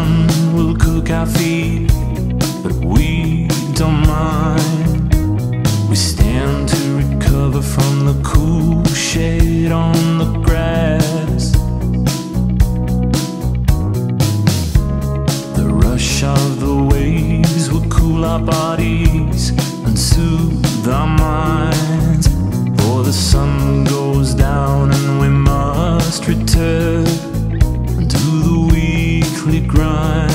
sun will cook our feet, but we don't mind. We stand to recover from the cool shade on the grass. The rush of the waves will cool our bodies and soothe our minds. For the sun grind.